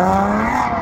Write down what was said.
Ah!